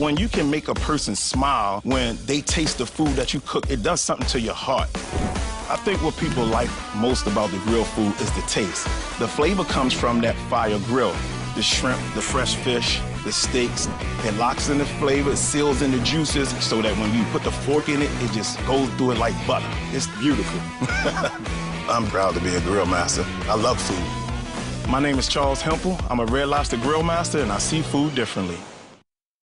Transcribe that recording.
When you can make a person smile when they taste the food that you cook, it does something to your heart. I think what people like most about the grill food is the taste. The flavor comes from that fire grill. The shrimp, the fresh fish, the steaks. It locks in the flavor, it seals in the juices so that when you put the fork in it, it just goes through it like butter. It's beautiful. I'm proud to be a grill master. I love food. My name is Charles Hempel. I'm a Red Lobster Grill Master and I see food differently.